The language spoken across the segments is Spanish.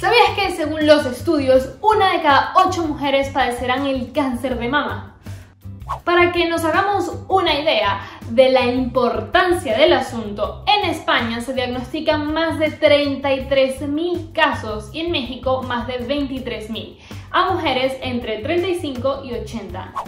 ¿Sabías que según los estudios, una de cada ocho mujeres padecerán el cáncer de mama? Para que nos hagamos una idea de la importancia del asunto, en España se diagnostican más de 33.000 casos y en México más de 23.000 a mujeres entre 35 y 80 años.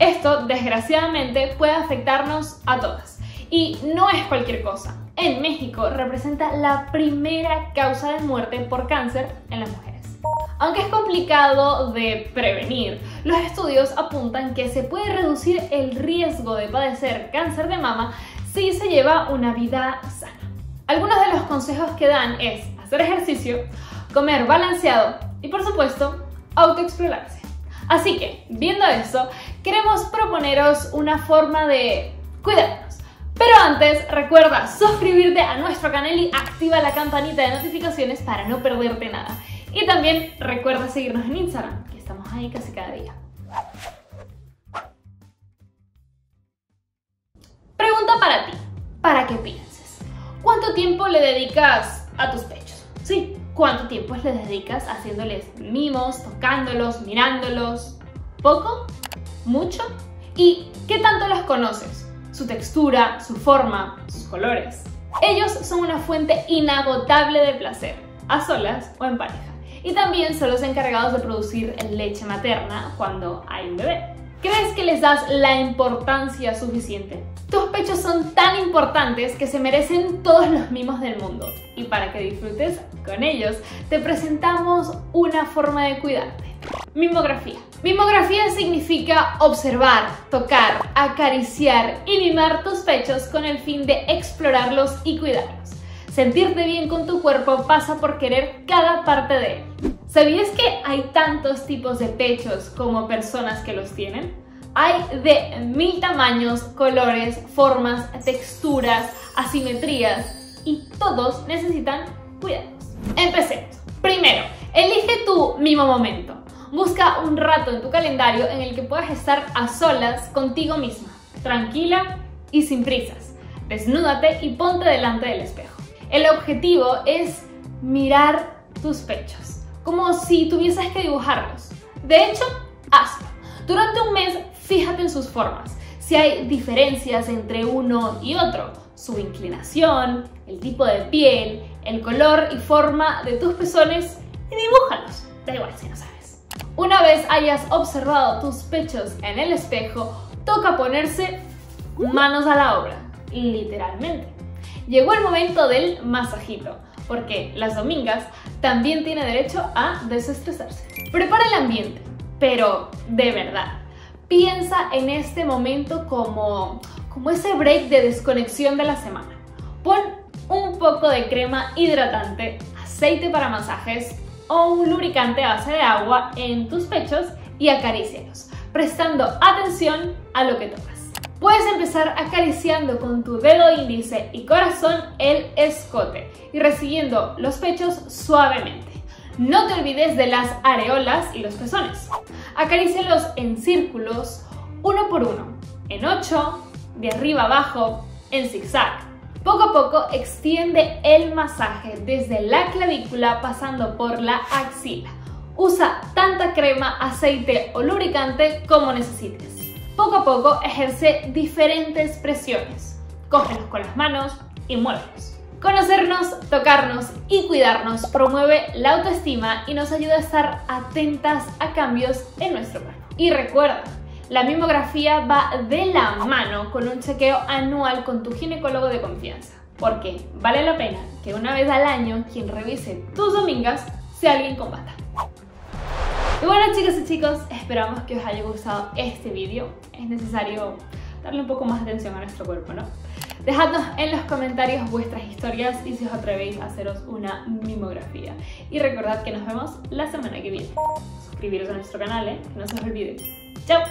Esto, desgraciadamente, puede afectarnos a todas. Y no es cualquier cosa. En México representa la primera causa de muerte por cáncer en las mujeres. Aunque es complicado de prevenir, los estudios apuntan que se puede reducir el riesgo de padecer cáncer de mama si se lleva una vida sana. Algunos de los consejos que dan es hacer ejercicio, comer balanceado y por supuesto autoexplorarse. Así que, viendo eso, queremos proponeros una forma de cuidarnos. Pero antes, recuerda suscribirte a nuestro canal y activa la campanita de notificaciones para no perderte nada. Y también recuerda seguirnos en Instagram, que estamos ahí casi cada día. Pregunta para ti, para que pienses. ¿Cuánto tiempo le dedicas a tus pechos? Sí, ¿cuánto tiempo le dedicas haciéndoles mimos, tocándolos, mirándolos? ¿Poco? ¿Mucho? ¿Y qué tanto los conoces? Su textura, su forma, sus colores. Ellos son una fuente inagotable de placer, a solas o en pareja y también son los encargados de producir leche materna cuando hay un bebé. ¿Crees que les das la importancia suficiente? Tus pechos son tan importantes que se merecen todos los mimos del mundo. Y para que disfrutes con ellos, te presentamos una forma de cuidarte. Mimografía. Mimografía significa observar, tocar, acariciar y mimar tus pechos con el fin de explorarlos y cuidarlos. Sentirte bien con tu cuerpo pasa por querer cada parte de él. ¿Sabías que hay tantos tipos de pechos como personas que los tienen? Hay de mil tamaños, colores, formas, texturas, asimetrías y todos necesitan cuidados. Empecemos. Primero, elige tu mismo momento. Busca un rato en tu calendario en el que puedas estar a solas contigo misma, tranquila y sin prisas. Desnúdate y ponte delante del espejo. El objetivo es mirar tus pechos, como si tuvieses que dibujarlos. De hecho, hazlo. Durante un mes, fíjate en sus formas, si hay diferencias entre uno y otro, su inclinación, el tipo de piel, el color y forma de tus pezones y dibújalos. Da igual si no sabes. Una vez hayas observado tus pechos en el espejo, toca ponerse manos a la obra, literalmente llegó el momento del masajito, porque las domingas también tiene derecho a desestresarse. Prepara el ambiente, pero de verdad, piensa en este momento como, como ese break de desconexión de la semana. Pon un poco de crema hidratante, aceite para masajes o un lubricante a base de agua en tus pechos y acarícialos, prestando atención a lo que tocas. Puedes empezar acariciando con tu dedo índice y corazón el escote y recibiendo los pechos suavemente. No te olvides de las areolas y los pezones. Acarícialos en círculos, uno por uno, en ocho, de arriba abajo, en zigzag. Poco a poco extiende el masaje desde la clavícula pasando por la axila. Usa tanta crema, aceite o lubricante como necesites. Poco a poco ejerce diferentes presiones. Cógelos con las manos y muévelos. Conocernos, tocarnos y cuidarnos promueve la autoestima y nos ayuda a estar atentas a cambios en nuestro cuerpo. Y recuerda, la mimografía va de la mano con un chequeo anual con tu ginecólogo de confianza, porque vale la pena que una vez al año quien revise tus domingas sea alguien con bata. Y bueno chicas y chicos, esperamos que os haya gustado este vídeo. Es necesario darle un poco más atención a nuestro cuerpo, ¿no? Dejadnos en los comentarios vuestras historias y si os atrevéis a haceros una mimografía. Y recordad que nos vemos la semana que viene. Suscribiros a nuestro canal, ¿eh? no se os olvide. ¡Chao!